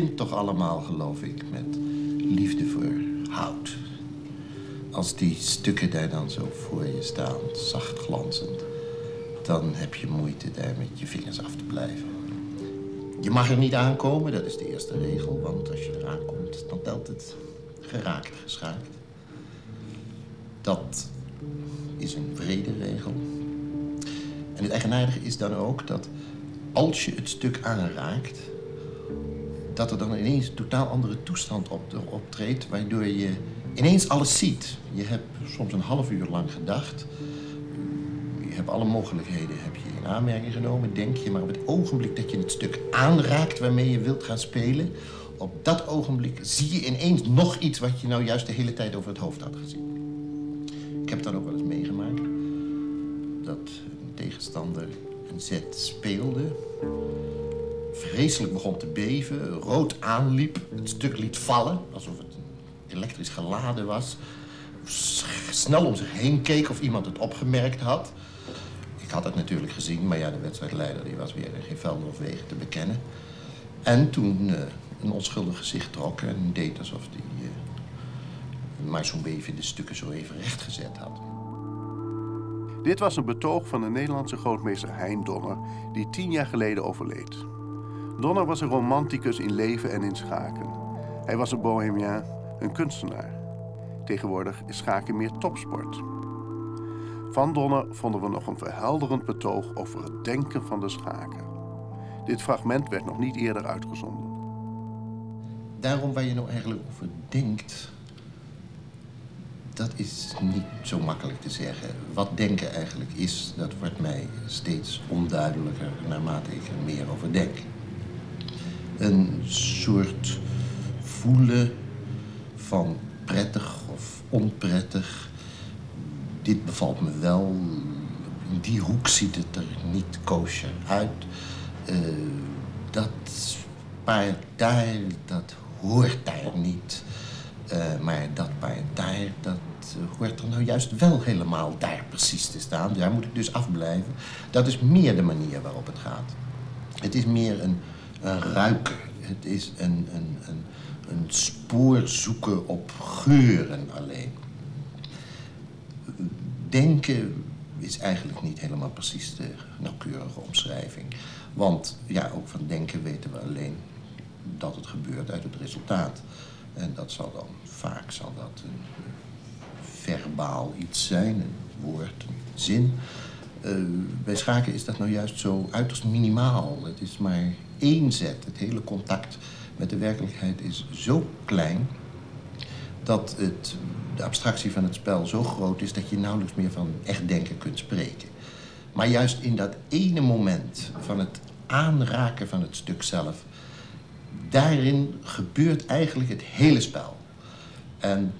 begint toch allemaal, geloof ik, met liefde voor hout. Als die stukken daar dan zo voor je staan, zacht glanzend... dan heb je moeite daar met je vingers af te blijven. Je mag er niet aankomen, dat is de eerste regel. Want als je eraan komt, dan telt het geraakt, geschaakt. Dat is een vrede regel. En het eigenaardige is dan ook dat als je het stuk aanraakt... dat er dan ineens een totaal andere toestand op, optreedt... waardoor je ineens alles ziet. Je hebt soms een half uur lang gedacht. Je hebt alle mogelijkheden heb je in aanmerking genomen, denk je. Maar op het ogenblik dat je het stuk aanraakt waarmee je wilt gaan spelen... op dat ogenblik zie je ineens nog iets wat je nou juist de hele tijd over het hoofd had gezien. Ik heb dat ook wel eens meegemaakt. Dat een tegenstander een zet speelde. Vreselijk begon te beven, rood aanliep, het stuk liet vallen, alsof het elektrisch geladen was. Snel om zich heen keek of iemand het opgemerkt had. Ik had het natuurlijk gezien, maar ja, de wedstrijdleider die was weer geen velden of wegen te bekennen. En toen uh, een onschuldig gezicht trok en deed alsof hij uh, maar zo'n bevende stukken zo even rechtgezet had. Dit was een betoog van de Nederlandse grootmeester Hein Donner, die tien jaar geleden overleed. Donner was een romanticus in leven en in schaken. Hij was een bohemien, een kunstenaar. Tegenwoordig is schaken meer topsport. Van Donner vonden we nog een verhelderend betoog over het denken van de schaken. Dit fragment werd nog niet eerder uitgezonden. Daarom waar je nou eigenlijk over denkt, dat is niet zo makkelijk te zeggen. Wat denken eigenlijk is, dat wordt mij steeds onduidelijker naarmate ik er meer over denk. Een soort voelen van prettig of onprettig. Dit bevalt me wel. In die hoek ziet het er niet kosher uit. Uh, dat daar, dat hoort daar niet. Uh, maar dat daar, dat hoort er nou juist wel helemaal daar precies te staan. Daar moet ik dus afblijven. Dat is meer de manier waarop het gaat. Het is meer een, een ruiken. Het is een, een, een, een spoor zoeken op geuren alleen. Denken is eigenlijk niet helemaal precies de nauwkeurige omschrijving. Want ja, ook van denken weten we alleen dat het gebeurt uit het resultaat. En dat zal dan, vaak zal dat een verbaal iets zijn, een woord, een zin. Uh, bij schaken is dat nou juist zo uiterst minimaal. Het is maar één zet. Het hele contact met de werkelijkheid is zo klein dat het, de abstractie van het spel zo groot is dat je nauwelijks meer van echt denken kunt spreken. Maar juist in dat ene moment van het aanraken van het stuk zelf, daarin gebeurt eigenlijk het hele spel. En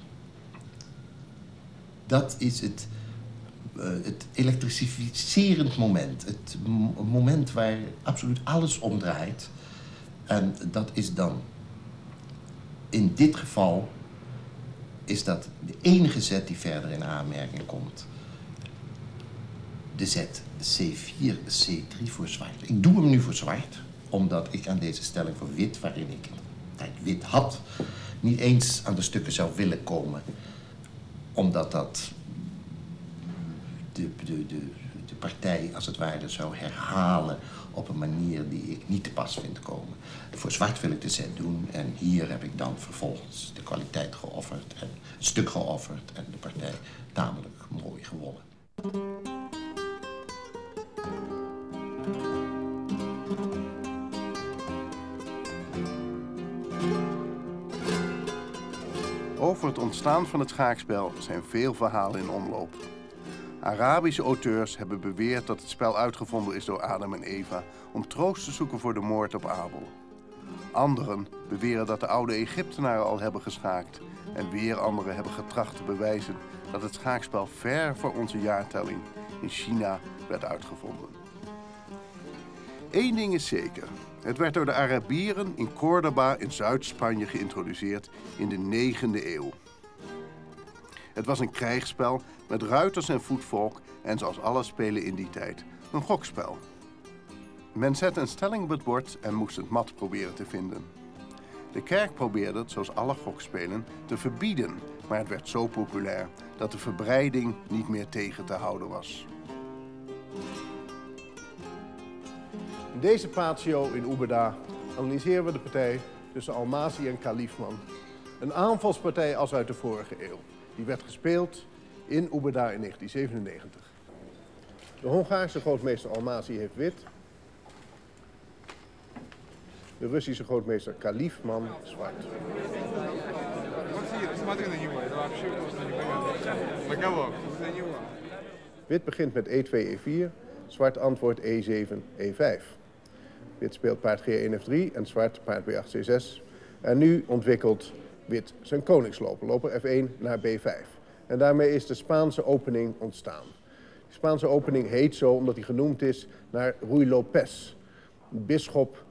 dat is het, het elektrificerend moment. Het moment waar absoluut alles omdraait. En dat is dan, in dit geval, is dat de enige zet die verder in aanmerking komt. De zet C4, C3 voor zwart. Ik doe hem nu voor zwart, omdat ik aan deze stelling voor wit, waarin ik tijd wit had, niet eens aan de stukken zou willen komen. Omdat dat de, de, de, partij als het ware zou herhalen op een manier die ik niet te pas vind komen. Voor zwart wil ik de zet doen en hier heb ik dan vervolgens de kwaliteit geofferd en het stuk geofferd en de partij tamelijk mooi gewonnen. Over het ontstaan van het schaakspel zijn veel verhalen in omloop. Arabische auteurs hebben beweerd dat het spel uitgevonden is door Adam en Eva om troost te zoeken voor de moord op Abel. Anderen beweren dat de oude Egyptenaren al hebben geschaakt en weer anderen hebben getracht te bewijzen dat het schaakspel ver voor onze jaartelling in China werd uitgevonden. Eén ding is zeker. Het werd door de Arabieren in Córdoba in Zuid-Spanje geïntroduceerd in de 9e eeuw. Het was een krijgsspel met ruiters en voetvolk en zoals alle spelen in die tijd, een gokspel. Men zette een stelling op het bord en moest het mat proberen te vinden. De kerk probeerde het, zoals alle gokspelen, te verbieden, maar het werd zo populair dat de verbreiding niet meer tegen te houden was. In deze patio in Oebeda analyseren we de partij tussen Almazi en Kalifman. Een aanvalspartij als uit de vorige eeuw. Die werd gespeeld in Oebeda in 1997. De Hongaarse grootmeester Almazi heeft wit. De Russische grootmeester Kalifman zwart. Wit begint met E2, E4. Zwart antwoordt E7, E5. Wit speelt paard G1, F3 en zwart paard B8, C6. En nu ontwikkelt wit zijn koningsloper, loper F1 naar B5. En daarmee is de Spaanse opening ontstaan. De Spaanse opening heet zo omdat hij genoemd is naar Ruy Lopez, een bisschop,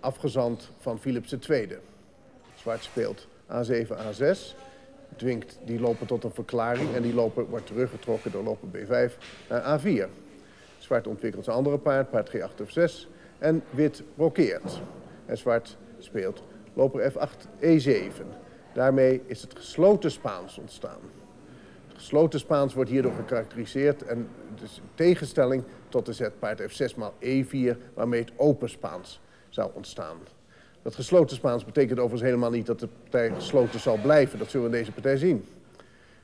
afgezant van Philips II. Zwart speelt A7, A6, dwingt die loper tot een verklaring en die loper wordt teruggetrokken door loper B5 naar A4. Zwart ontwikkelt zijn andere paard, paard G8 of 6 en wit blokkeert. En zwart speelt loper F8, E7. Daarmee is het gesloten Spaans ontstaan. Het gesloten Spaans wordt hierdoor gekarakteriseerd en dus in tegenstelling tot de zet paard F6 maal E4, waarmee het open Spaans zou ontstaan. Dat gesloten Spaans betekent overigens helemaal niet dat de partij gesloten zal blijven. Dat zullen we in deze partij zien.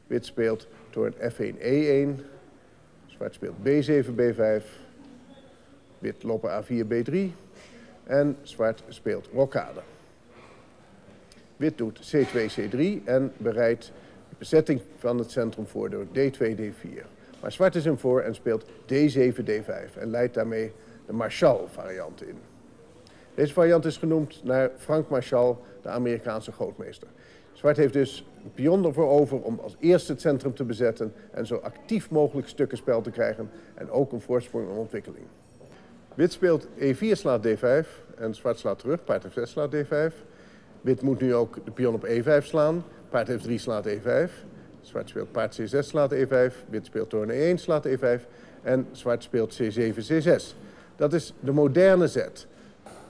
Wit speelt toorn F1, E1. Zwart speelt B7, B5. Wit lopen A4, B3. En zwart speelt rokade. Wit doet C2, C3 en bereidt de bezetting van het centrum voor door D2, D4. Maar zwart is hem voor en speelt D7, D5 en leidt daarmee de Marshall-variant in. Deze variant is genoemd naar Frank Marshall, de Amerikaanse grootmeester. Zwart heeft dus een pion ervoor over om als eerste het centrum te bezetten en zo actief mogelijk stukken spel te krijgen en ook een voorsprong en ontwikkeling. Wit speelt E4 slaat D5 en zwart slaat terug, paard F6 slaat D5. Wit moet nu ook de pion op E5 slaan, paard F3 slaat E5. Zwart speelt paard C6 slaat E5, wit speelt toorn E1 slaat E5 en zwart speelt C7 C6. Dat is de moderne zet.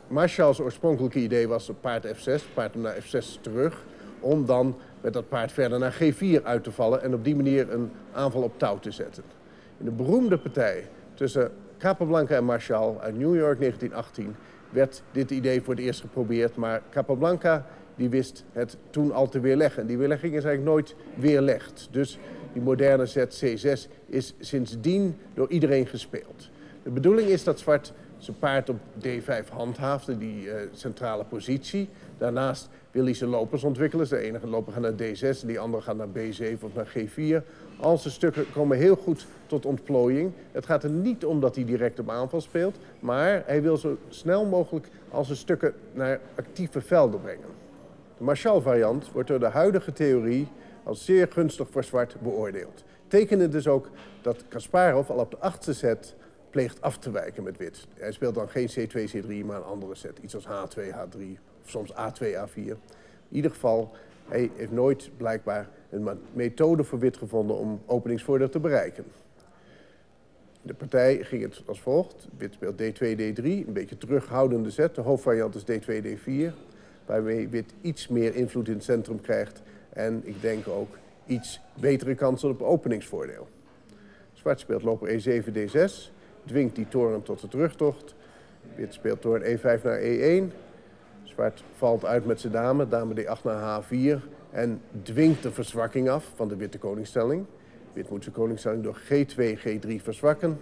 Marshall's oorspronkelijke idee was paard F6, paard naar F6 terug, om dan met dat paard verder naar G4 uit te vallen en op die manier een aanval op touw te zetten. In de beroemde partij tussen Capablanca en Marshall uit New York 1918 werd dit idee voor het eerst geprobeerd, maar Capablanca die wist het toen al te weerleggen. En die weerlegging is eigenlijk nooit weerlegd. Dus die moderne zet C6 is sindsdien door iedereen gespeeld. De bedoeling is dat zwart zijn paard op D5 handhaafde, die uh, centrale positie. Daarnaast wil hij zijn lopers ontwikkelen. De ene loper gaat naar D6 en die andere gaat naar B7 of naar G4. Al zijn stukken komen heel goed tot ontplooiing. Het gaat er niet om dat hij direct op aanval speelt, maar hij wil zo snel mogelijk al zijn stukken naar actieve velden brengen. De Marshall-variant wordt door de huidige theorie als zeer gunstig voor zwart beoordeeld. Tekenen dus ook dat Kasparov al op de achtste set pleegt af te wijken met wit. Hij speelt dan geen C2, C3, maar een andere set. Iets als H2, H3 of soms A2, A4. In ieder geval, hij heeft nooit blijkbaar een methode voor wit gevonden om openingsvoordeel te bereiken. De partij ging het als volgt. Wit speelt D2, D3, een beetje terughoudende zet. De hoofdvariant is D2, D4, waarmee wit iets meer invloed in het centrum krijgt. En ik denk ook iets betere kansen op openingsvoordeel. Zwart speelt loper E7, D6 dwingt die toren tot de terugtocht. Wit speelt toren E5 naar E1. Zwart valt uit met zijn dame, dame D8 naar H4 en dwingt de verzwakking af van de witte koningsstelling. Wit moet zijn koningsstelling door G2, G3 verzwakken.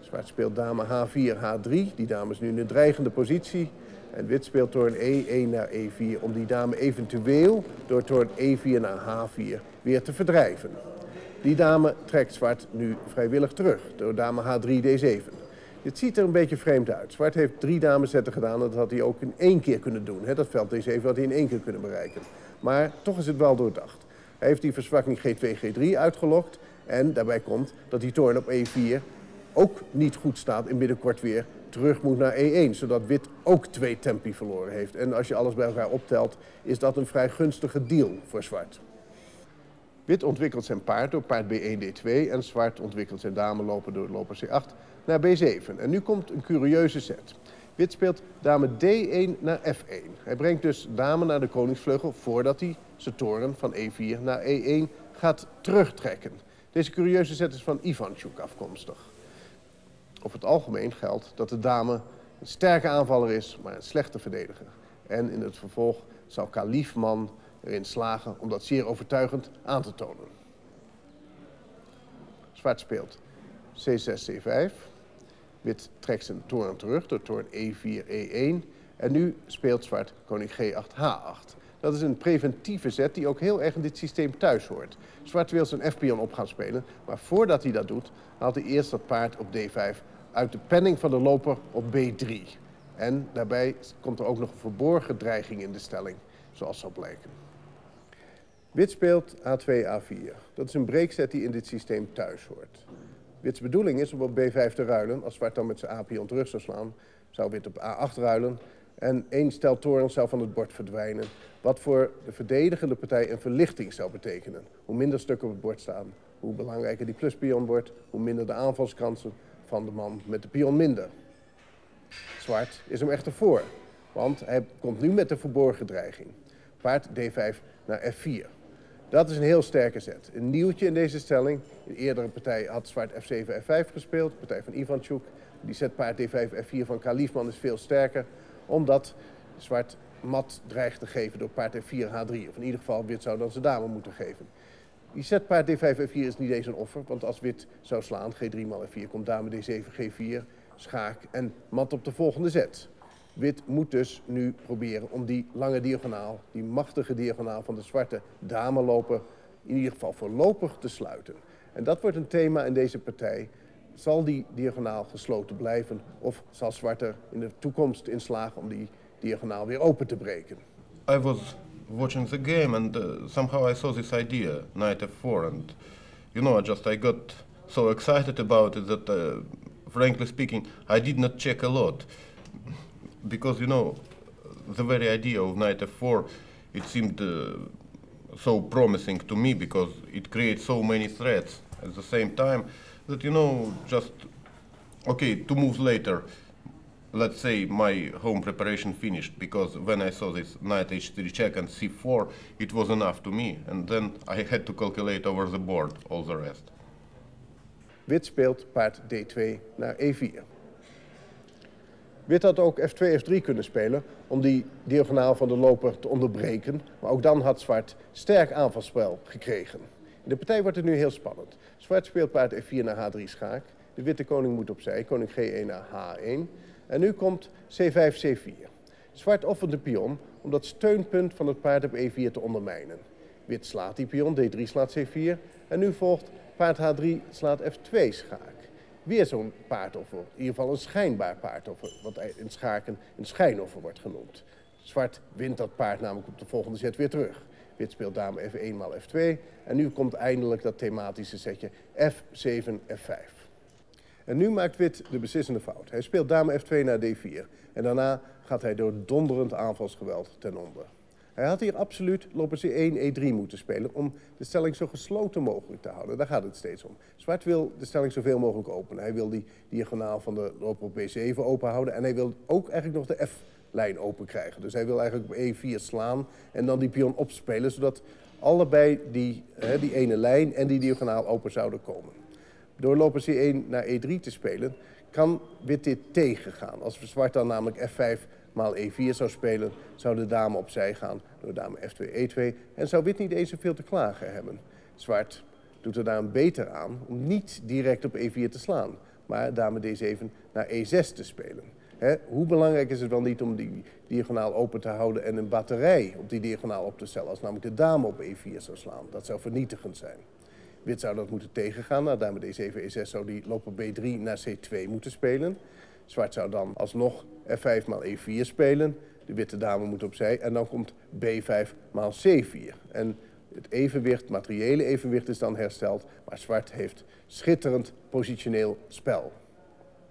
Zwart speelt dame H4, H3. Die dame is nu in een dreigende positie. En wit speelt toren E1 naar E4 om die dame eventueel door toren E4 naar H4 weer te verdrijven. Die dame trekt zwart nu vrijwillig terug door dame H3 D7. Dit ziet er een beetje vreemd uit. Zwart heeft drie damezetten gedaan en dat had hij ook in één keer kunnen doen. Dat veld D7 had hij in één keer kunnen bereiken. Maar toch is het wel doordacht. Hij heeft die verzwakking G2, G3 uitgelokt. En daarbij komt dat die toorn op E4 ook niet goed staat en binnenkort weer terug moet naar E1. Zodat wit ook twee tempi verloren heeft. En als je alles bij elkaar optelt, is dat een vrij gunstige deal voor zwart. Wit ontwikkelt zijn paard door paard B1, D2 en zwart ontwikkelt zijn dame lopen door loper C8 naar B7. En nu komt een curieuze set. Wit speelt dame D1 naar F1. Hij brengt dus dame naar de koningsvleugel voordat hij zijn toren van E4 naar E1 gaat terugtrekken. Deze curieuze zet is van Ivanchuk afkomstig. Over het algemeen geldt dat de dame een sterke aanvaller is, maar een slechte verdediger. En in het vervolg zal Kalifman erin slagen om dat zeer overtuigend aan te tonen. Zwart speelt C6, C5. Wit trekt zijn toren terug door toren E4, E1. En nu speelt zwart koning G8, H8. Dat is een preventieve zet die ook heel erg in dit systeem thuis hoort. Zwart wil zijn F-pion op gaan spelen, maar voordat hij dat doet, haalt hij eerst dat paard op D5 uit de penning van de loper op B3. En daarbij komt er ook nog een verborgen dreiging in de stelling, zoals zal blijken. Wit speelt A2, A4. Dat is een breekzet die in dit systeem thuis hoort. Wits bedoeling is om op B5 te ruilen. Als zwart dan met zijn A-pion terug zou slaan, zou wit op A8 ruilen. En één stel torens zou van het bord verdwijnen. Wat voor de verdedigende partij een verlichting zou betekenen. Hoe minder stukken op het bord staan, hoe belangrijker die pluspion wordt, hoe minder de aanvalskansen van de man met de pion minder. Zwart is hem echter voor, want hij komt nu met de verborgen dreiging. Paard D5 naar F4. Dat is een heel sterke zet. Een nieuwtje in deze stelling. In de eerdere partij had zwart F7, F5 gespeeld. De partij van Ivanchuk. Die zet paard D5, F4 van Kalifman is veel sterker. Omdat zwart mat dreigt te geven door paard F4, H3. Of in ieder geval wit zou dan zijn dame moeten geven. Die zet paard D5, F4 is niet eens een offer. Want als wit zou slaan, G3 mal F4, komt dame D7, G4, schaak en mat op de volgende zet. Wit moet dus nu proberen om die lange diagonaal, die machtige diagonaal van de zwarte dameloper, in ieder geval voorlopig te sluiten. En dat wordt een thema in deze partij. Zal die diagonaal gesloten blijven of zal zwarte in de toekomst inslagen om die diagonaal weer open te breken? I was watching the game and uh, somehow I saw this idea, knight f4, and you know, I just I got so excited about it that, uh, frankly speaking, I did not check a lot. Because you know the very idea of knight f4 it seemed uh, so promising to me because it creates so many threats at the same time that you know just okay two moves later let's say my home preparation finished because when I saw this knight h3 check and c4 it was enough to me and then I had to calculate over the board all the rest. Wit speelt paard d2 naar e4. Wit had ook F2, F3 kunnen spelen om die diagonaal van de loper te onderbreken. Maar ook dan had Zwart sterk aanvalspel gekregen. In de partij wordt het nu heel spannend. Zwart speelt paard F4 naar H3 schaak. De witte koning moet opzij, koning G1 naar H1. En nu komt C5, C4. Zwart offert de pion om dat steunpunt van het paard op E4 te ondermijnen. Wit slaat die pion, D3 slaat C4. En nu volgt paard H3 slaat F2 schaak weer zo'n paardoffer. In ieder geval een schijnbaar paardoffer, wat in schaken een schijnoffer wordt genoemd. Zwart wint dat paard namelijk op de volgende zet weer terug. Wit speelt dame F1 maal F2. En nu komt eindelijk dat thematische setje F7, F5. En nu maakt wit de beslissende fout. Hij speelt dame F2 naar D4. En daarna gaat hij door donderend aanvalsgeweld ten onder. Hij had hier absoluut loper C1, E3 moeten spelen om de stelling zo gesloten mogelijk te houden. Daar gaat het steeds om. Zwart wil de stelling zoveel mogelijk openen. Hij wil die diagonaal van de loper op B7 open houden en hij wil ook eigenlijk nog de F-lijn open krijgen. Dus hij wil eigenlijk op E4 slaan en dan die pion opspelen, zodat allebei die, hè, die ene lijn en die diagonaal open zouden komen. Door loper C1 naar E3 te spelen kan wit dit tegengaan. Als zwart dan namelijk F5 maal E4 zou spelen, zou de dame opzij gaan door dame F2, E2 en zou wit niet eens zoveel te klagen hebben. Zwart doet er daarom beter aan om niet direct op E4 te slaan, maar dame D7 naar E6 te spelen. hoe belangrijk is het wel niet om die diagonaal open te houden en een batterij op die diagonaal op te stellen als namelijk de dame op E4 zou slaan. Dat zou vernietigend zijn. Wit zou dat moeten tegengaan. Nou, dame D7, E6 zou die loper B3 naar C2 moeten spelen. Zwart zou dan alsnog F5 maal E4 spelen. De witte dame moet opzij. En dan komt B5 maal C4. En het evenwicht, materiële evenwicht is dan hersteld. Maar zwart heeft schitterend positioneel spel.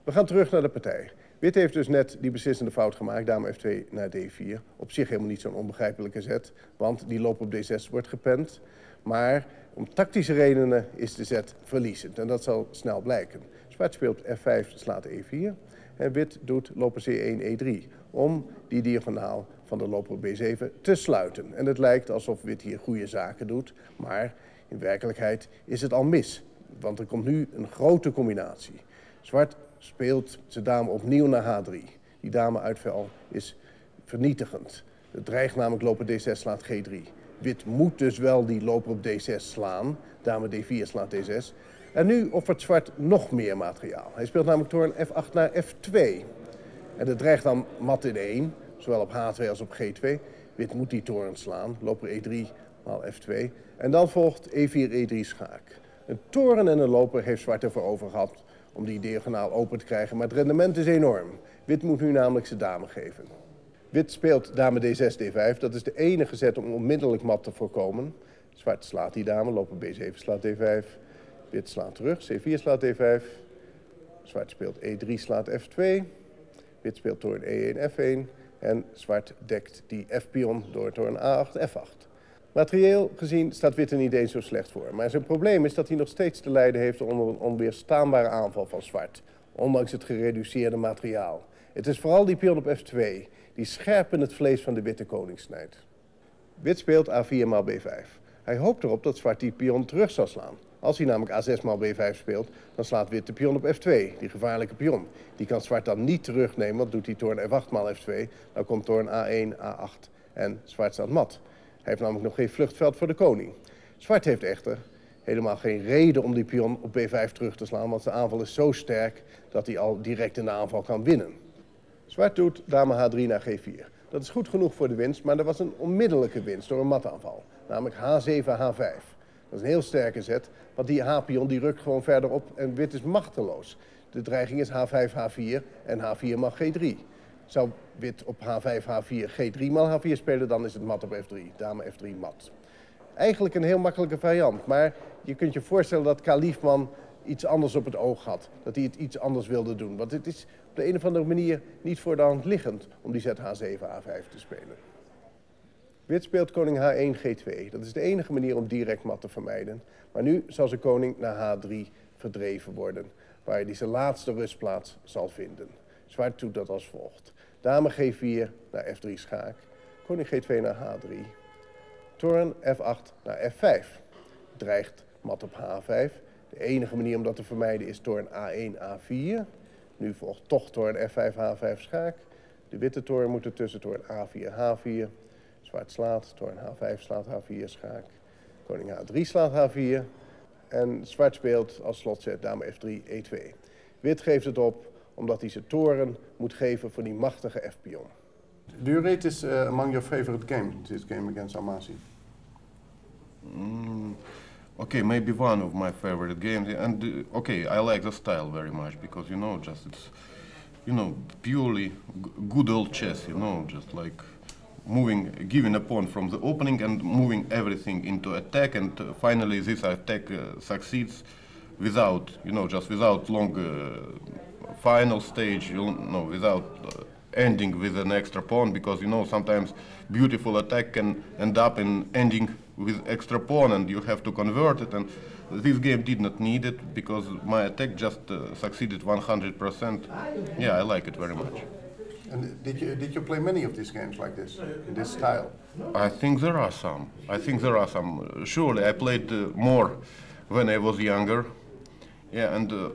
We gaan terug naar de partij. Wit heeft dus net die beslissende fout gemaakt, dame F2 naar D4. Op zich helemaal niet zo'n onbegrijpelijke zet, want die loop op D6 wordt gepend. Maar om tactische redenen is de zet verliezend en dat zal snel blijken. Zwart speelt F5, slaat E4 en wit doet loper C1, E3 om die diagonaal van de loper B7 te sluiten. En het lijkt alsof wit hier goede zaken doet, maar in werkelijkheid is het al mis. Want er komt nu een grote combinatie. Zwart speelt zijn dame opnieuw naar H3. Die dame uitval is vernietigend. Het dreigt namelijk loper D6 slaat G3. Wit moet dus wel die loper op D6 slaan. Dame D4 slaat D6. En nu offert zwart nog meer materiaal. Hij speelt namelijk toren F8 naar F2. En dat dreigt dan mat in 1, zowel op H2 als op G2. Wit moet die toren slaan, loper E3 maal F2. En dan volgt E4, E3 schaak. Een toren en een loper heeft zwart ervoor over gehad om die diagonaal open te krijgen. Maar het rendement is enorm. Wit moet nu namelijk zijn dame geven. Wit speelt dame D6, D5. Dat is de enige zet om onmiddellijk mat te voorkomen. Zwart slaat die dame, loper B7 slaat D5. Wit slaat terug, C4 slaat D5. Zwart speelt E3 slaat F2. Wit speelt toren E1, F1. En zwart dekt die F-pion door toren A8, F8. Materieel gezien staat wit er niet eens zo slecht voor. Maar zijn probleem is dat hij nog steeds te lijden heeft onder een onweerstaanbare aanval van zwart. Ondanks het gereduceerde materiaal. Het is vooral die pion op F2 die scherp in het vlees van de witte koning snijdt. Wit speelt A4 maal B5. Hij hoopt erop dat zwart die pion terug zal slaan. Als hij namelijk A6 maal B5 speelt, dan slaat wit de pion op F2, die gevaarlijke pion. Die kan zwart dan niet terugnemen, want doet hij toorn F8 maal F2, dan komt toorn A1, A8 en zwart staat mat. Hij heeft namelijk nog geen vluchtveld voor de koning. Zwart heeft echter helemaal geen reden om die pion op B5 terug te slaan, want zijn aanval is zo sterk dat hij al direct in de aanval kan winnen. Zwart doet dame H3 naar G4. Dat is goed genoeg voor de winst, maar er was een onmiddellijke winst door een mataanval. Namelijk H7, H5. Dat is een heel sterke zet, want die H-pion die rukt gewoon verder op en wit is machteloos. De dreiging is H5, H4 en H4 mag G3. Zou wit op H5, H4, G3 maal H4 spelen, dan is het mat op F3. Dame F3 mat. Eigenlijk een heel makkelijke variant, maar je kunt je voorstellen dat Kalifman iets anders op het oog had. Dat hij het iets anders wilde doen. Want het is op de een of andere manier niet voor de hand liggend om die zet H7, H5 te spelen. Wit speelt koning H1, G2. Dat is de enige manier om direct mat te vermijden. Maar nu zal zijn koning naar H3 verdreven worden, waar hij zijn laatste rustplaats zal vinden. Zwart doet dat als volgt. Dame G4 naar F3 schaak. Koning G2 naar H3. Toren F8 naar F5. Dreigt mat op H5. De enige manier om dat te vermijden is toren A1, A4. Nu volgt toch toren F5, H5 schaak. De witte toren moet ertussen toren A4, H4. Zwart slaat, toren H5 slaat H4 schaak. Koning H3 slaat H4. En zwart speelt als slotzet dame F3, E2. Wit geeft het op omdat hij zijn toren moet geven voor die machtige F-pion. Do you rate this uh, among your favorite games, this game against Almasi? Mm, okay, maybe one of my favorite games. And uh, okay, I like the style very much because you know, just it's you know purely g- good old chess. You know, just like moving, giving a pawn from the opening and moving everything into attack, and uh, finally this attack uh, succeeds without you know just without long uh, final stage. You know, without. Uh, ending with an extra pawn because you know sometimes beautiful attack can end up in ending with extra pawn and you have to convert it and this game did not need it because my attack just uh, succeeded 100% yeah i like it very much And did you did you play many of these games like this, in this style? i think there are some. I think there are some. Surely i played uh, more when i was younger. Yeah and uh,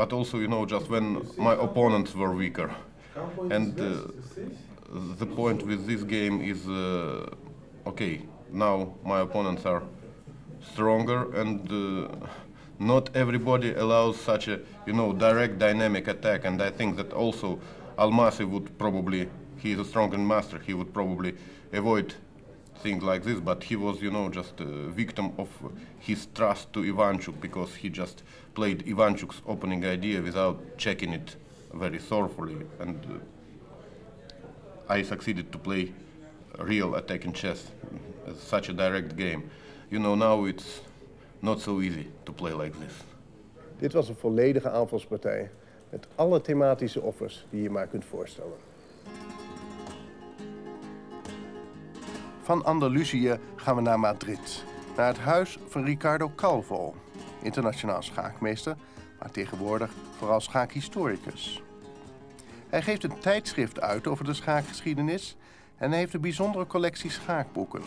but also you know just when my opponents were weaker. And uh, the point with this game is uh, okay now my opponents are stronger and uh, not everybody allows such a you know direct dynamic attack. And i think that also almasi would probably he is a strong and master he would probably avoid things like this but he was you know just a victim of his trust to ivanchuk because he just played ivanchuk's opening idea without checking it very thoroughly and uh, I succeeded to play real attacking chess, uh, such a direct game. You know, now it's not so easy to play like this. Dit was een volledige aanvalspartij met alle thematische offers die je maar kunt voorstellen. Van Andalusië gaan we naar Madrid. naar het huis van Ricardo Calvo, internationaal schaakmeester, maar tegenwoordig vooral schaakhistoricus. Hij geeft een tijdschrift uit over de schaakgeschiedenis en heeft een bijzondere collectie schaakboeken.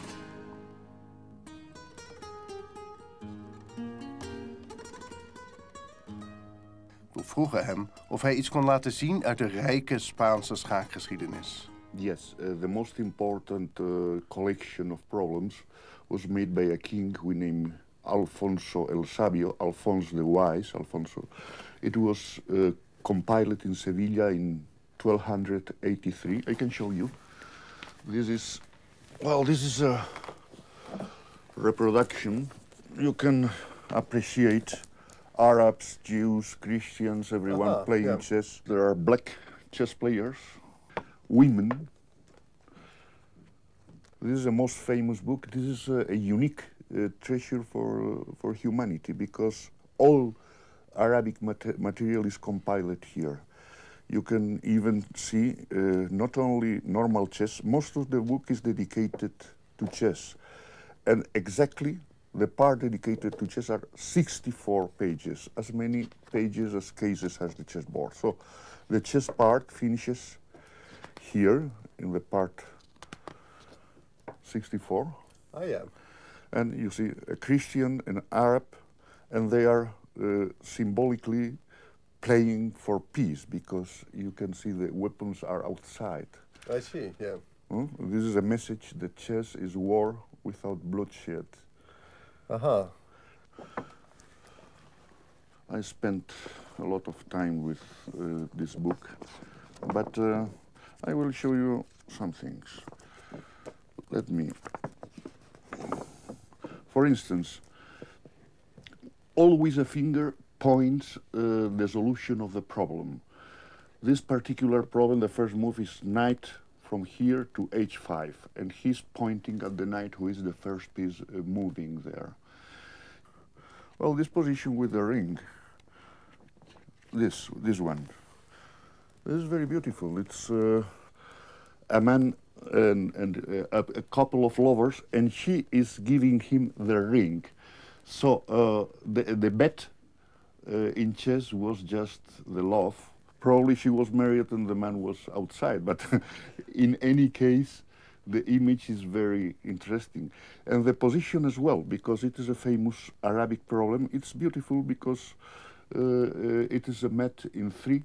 Vroegen hem of hij iets kon laten zien uit de rijke Spaanse schaakgeschiedenis. Yes, uh, the most important uh, collection of problems was made by a king we named Alfonso el Sabio, Alfonso the Wise, Alfonso. It was uh, compiled in Sevilla in 1283. I can show you. This is, well, this is a reproduction. You can appreciate Arabs, Jews, Christians, everyone Aha, playing yeah. chess. There are black chess players, women. This is the most famous book. This is a, a unique uh, treasure for, uh, for humanity because all Arabic mat- material is compiled here. You can even see uh, not only normal chess, most of the book is dedicated to chess. And exactly the part dedicated to chess are 64 pages, as many pages as cases has the chessboard. So the chess part finishes here in the part 64. I am. And you see a Christian and Arab, and they are uh, symbolically playing for peace because you can see the weapons are outside. I see, yeah. Hmm? This is a message that chess is war without bloodshed. Aha. I spent a lot of time with uh, this book, but uh, I will show you some things. Let me. For instance, always a finger points uh, the solution of the problem. This particular problem, the first move is knight from here to h5, and he's pointing at the knight who is the first piece uh, moving there. Well, this position with the ring, this this one, this is very beautiful. It's uh, a man and, and uh, a, couple of lovers, and she is giving him the ring. So uh, the the bet uh, in chess was just the love. Probably she was married and the man was outside, but in any case, the image is very interesting. And the position as well, because it is a famous Arabic problem. It's beautiful because uh, uh, it is a mat in three.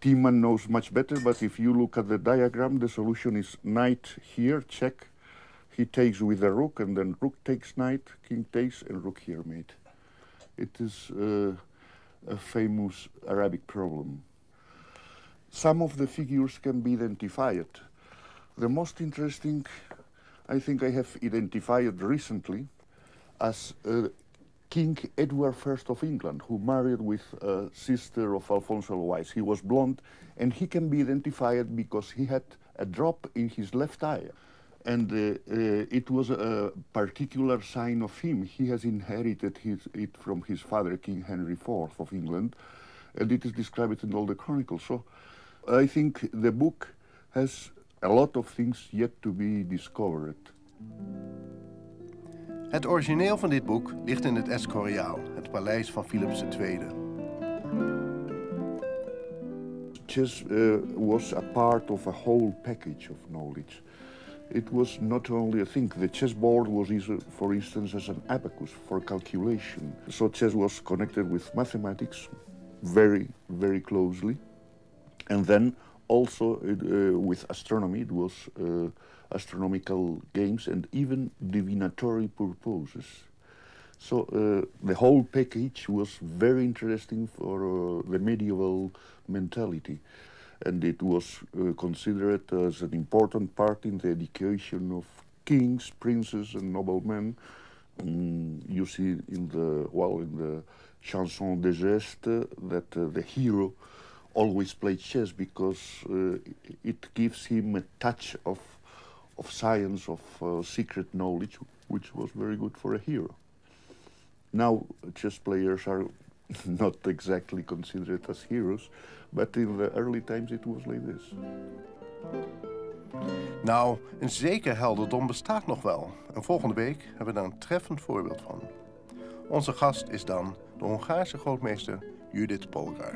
Tiemann knows much better, but if you look at the diagram, the solution is knight here, check. He takes with the rook, and then rook takes knight, king takes, and rook here mate. It is uh, a famous Arabic problem. Some of the figures can be identified. The most interesting, I think I have identified recently as uh, King Edward I of England, who married with a sister of Alfonso Wise. He was blonde, and he can be identified because he had a drop in his left eye. And uh, uh, it was a particular sign of him. He has inherited his, it from his father, King Henry IV of England, and it is described in all the chronicles. So I think the book has a lot of things yet to be discovered. Het origineel van dit boek ligt in het Escoriaal, het paleis van Philips II. Chess uh, was a part of a whole package of knowledge. It was not only a thing, the chessboard was, either, for instance, as an abacus for calculation. So chess was connected with mathematics very, very closely. And then also it, uh, with astronomy, it was uh, astronomical games and even divinatory purposes. So uh, the whole package was very interesting for uh, the medieval mentality, and it was uh, considered as an important part in the education of kings, princes, and noblemen. Mm, you see in the well in the chanson de geste that uh, the hero always played chess because uh, it gives him a touch of of science, of uh, secret knowledge, which was very good for a hero. Now, chess players are not exactly considered as heroes, but in the early times it was like this. Nou, een zeker helderdom bestaat nog wel. En volgende week hebben we daar een treffend voorbeeld van. Onze gast is dan de Hongaarse grootmeester Judith Polgar.